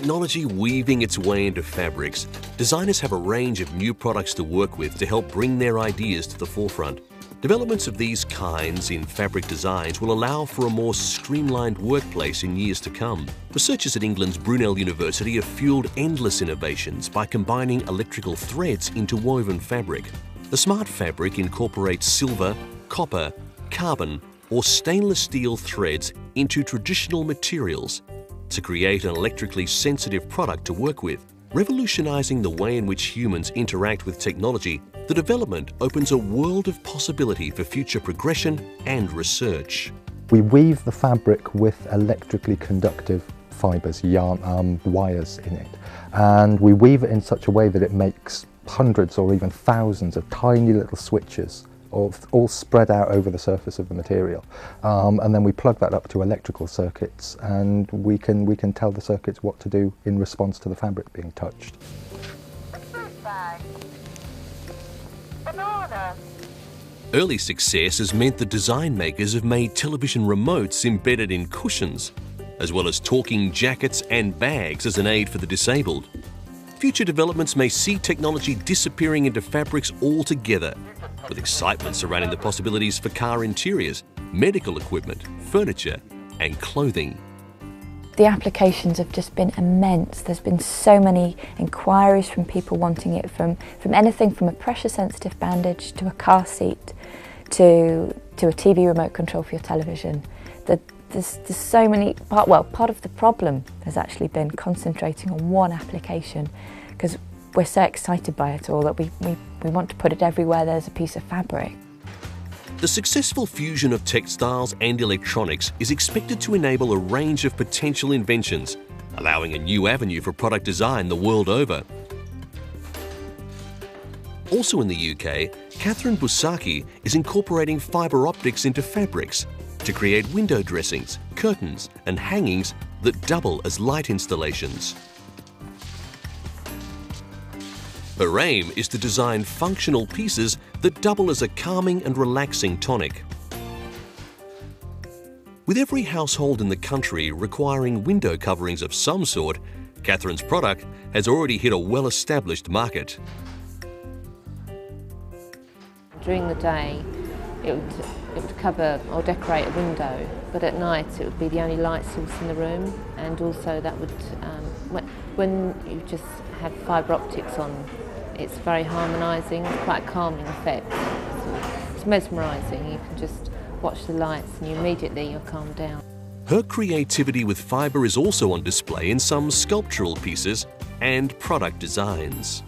Technology weaving its way into fabrics, designers have a range of new products to work with to help bring their ideas to the forefront. Developments of these kinds in fabric designs will allow for a more streamlined workplace in years to come. Researchers at England's Brunel University have fueled endless innovations by combining electrical threads into woven fabric. The smart fabric incorporates silver, copper, carbon, or stainless steel threads into traditional materials to create an electrically sensitive product to work with. Revolutionizing the way in which humans interact with technology, the development opens a world of possibility for future progression and research. We weave the fabric with electrically conductive fibres, yarn, um, wires in it, and we weave it in such a way that it makes hundreds or even thousands of tiny little switches all, all spread out over the surface of the material. Um, and then we plug that up to electrical circuits and we can, we can tell the circuits what to do in response to the fabric being touched. Early success has meant that design makers have made television remotes embedded in cushions, as well as talking jackets and bags as an aid for the disabled. Future developments may see technology disappearing into fabrics altogether, with excitement surrounding the possibilities for car interiors, medical equipment, furniture, and clothing. The applications have just been immense. There's been so many inquiries from people wanting it from, from anything from a pressure sensitive bandage to a car seat to, to a TV remote control for your television. The, there's, there's so many, part, well, part of the problem has actually been concentrating on one application because we're so excited by it all that we, we, we want to put it everywhere there's a piece of fabric. The successful fusion of textiles and electronics is expected to enable a range of potential inventions, allowing a new avenue for product design the world over. Also in the UK, Catherine Busaki is incorporating fibre optics into fabrics to create window dressings, curtains and hangings that double as light installations. Her aim is to design functional pieces that double as a calming and relaxing tonic. With every household in the country requiring window coverings of some sort, Catherine's product has already hit a well-established market. During the day, it would, it would cover or decorate a window, but at night it would be the only light source in the room, and also that would, um, when, when you just have fibre optics on, it's very harmonising, quite a calming effect. it's mesmerising, you can just watch the lights and you immediately you're calmed down. Her creativity with fibre is also on display in some sculptural pieces and product designs.